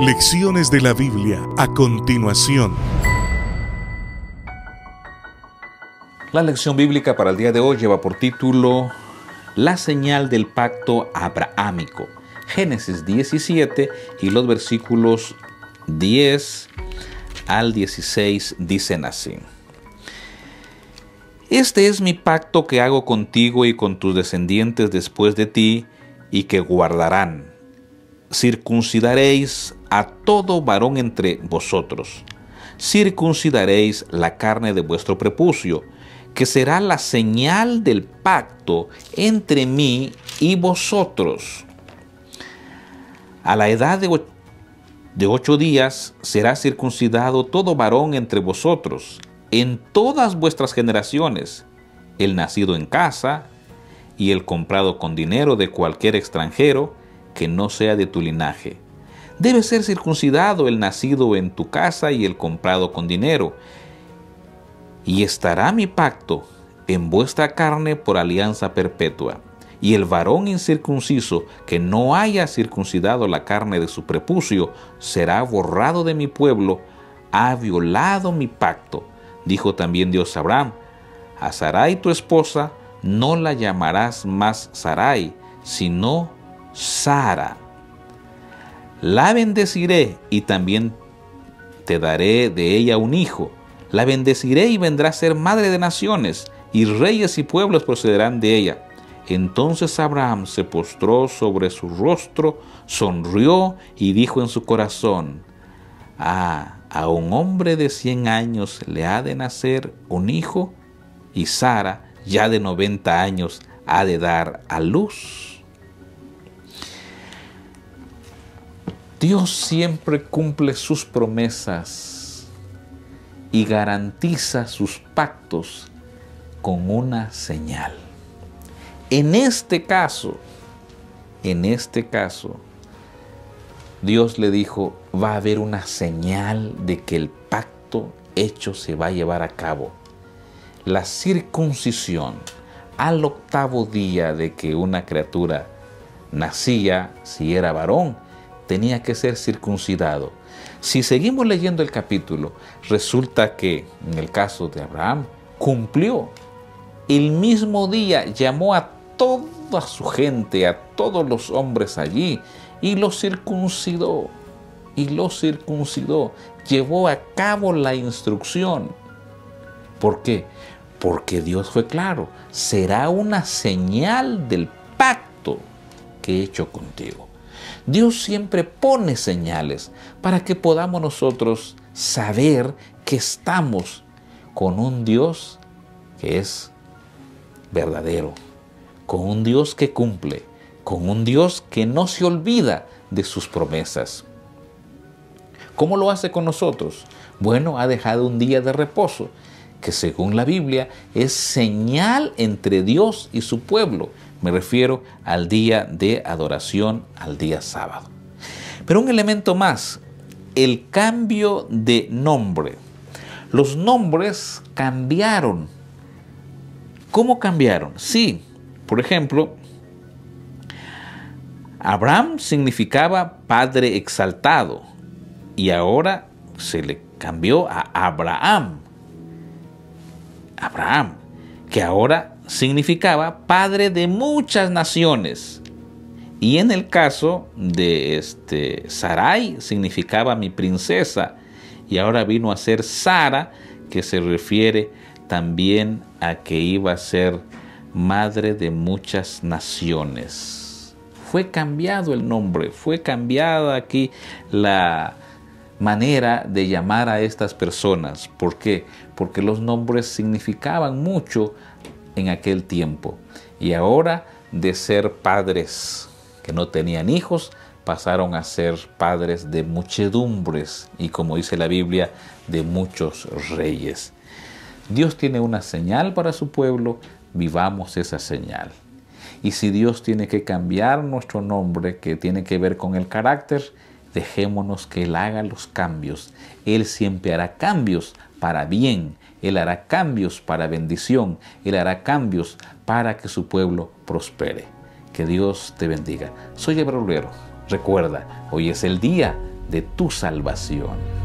Lecciones de la Biblia a continuación. La lección bíblica para el día de hoy lleva por título La señal del pacto abrahámico. Génesis 17 y los versículos 10 al 16 dicen así. Este es mi pacto que hago contigo y con tus descendientes después de ti y que guardarán. Circuncidaréis a todo varón entre vosotros. Circuncidaréis la carne de vuestro prepucio, que será la señal del pacto entre mí y vosotros. A la edad de, de ocho días será circuncidado todo varón entre vosotros, en todas vuestras generaciones, el nacido en casa y el comprado con dinero de cualquier extranjero que no sea de tu linaje. Debe ser circuncidado el nacido en tu casa y el comprado con dinero. Y estará mi pacto en vuestra carne por alianza perpetua. Y el varón incircunciso que no haya circuncidado la carne de su prepucio será borrado de mi pueblo, ha violado mi pacto Dijo también Dios a Abraham, a Sarai tu esposa no la llamarás más Sarai, sino Sara. La bendeciré y también te daré de ella un hijo. La bendeciré y vendrá a ser madre de naciones, y reyes y pueblos procederán de ella. Entonces Abraham se postró sobre su rostro, sonrió y dijo en su corazón, Ah, a un hombre de 100 años le ha de nacer un hijo y Sara, ya de 90 años, ha de dar a luz. Dios siempre cumple sus promesas y garantiza sus pactos con una señal. En este caso, en este caso, Dios le dijo, va a haber una señal de que el pacto hecho se va a llevar a cabo. La circuncisión al octavo día de que una criatura nacía, si era varón, tenía que ser circuncidado. Si seguimos leyendo el capítulo, resulta que en el caso de Abraham cumplió. El mismo día llamó a toda su gente, a todos los hombres allí, y lo circuncidó. Y lo circuncidó. Llevó a cabo la instrucción. ¿Por qué? Porque Dios fue claro. Será una señal del pacto que he hecho contigo. Dios siempre pone señales para que podamos nosotros saber que estamos con un Dios que es verdadero, con un Dios que cumple, con un Dios que no se olvida de sus promesas. ¿Cómo lo hace con nosotros? Bueno, ha dejado un día de reposo, que según la Biblia es señal entre Dios y su pueblo. Me refiero al día de adoración, al día sábado. Pero un elemento más, el cambio de nombre. Los nombres cambiaron. ¿Cómo cambiaron? Sí, por ejemplo, Abraham significaba padre exaltado y ahora se le cambió a Abraham. Abraham, que ahora significaba padre de muchas naciones. Y en el caso de este Sarai significaba mi princesa y ahora vino a ser Sara, que se refiere también a que iba a ser madre de muchas naciones fue cambiado el nombre, fue cambiada aquí la manera de llamar a estas personas. ¿Por qué? Porque los nombres significaban mucho en aquel tiempo. Y ahora de ser padres que no tenían hijos, pasaron a ser padres de muchedumbres y como dice la Biblia, de muchos reyes. Dios tiene una señal para su pueblo, vivamos esa señal. Y si Dios tiene que cambiar nuestro nombre, que tiene que ver con el carácter, dejémonos que Él haga los cambios. Él siempre hará cambios para bien. Él hará cambios para bendición. Él hará cambios para que su pueblo prospere. Que Dios te bendiga. Soy Obrero. Recuerda, hoy es el día de tu salvación.